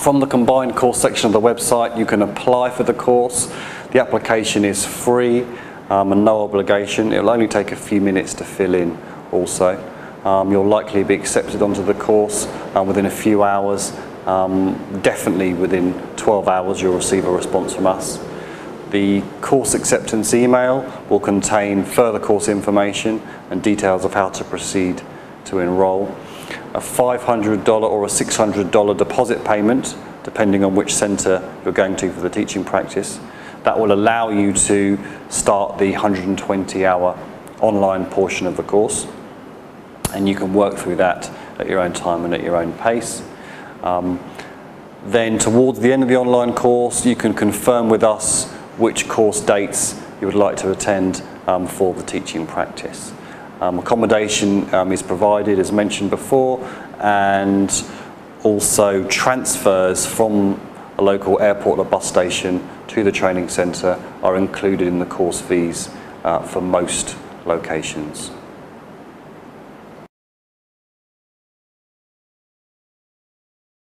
From the combined course section of the website, you can apply for the course. The application is free um, and no obligation. It'll only take a few minutes to fill in also. Um, you'll likely be accepted onto the course um, within a few hours. Um, definitely within 12 hours you'll receive a response from us. The course acceptance email will contain further course information and details of how to proceed to enrol a $500 or a $600 deposit payment, depending on which centre you're going to for the teaching practice. That will allow you to start the 120 hour online portion of the course. And you can work through that at your own time and at your own pace. Um, then towards the end of the online course, you can confirm with us which course dates you would like to attend um, for the teaching practice. Um, accommodation um, is provided, as mentioned before, and also transfers from a local airport or bus station to the training centre are included in the course fees uh, for most locations.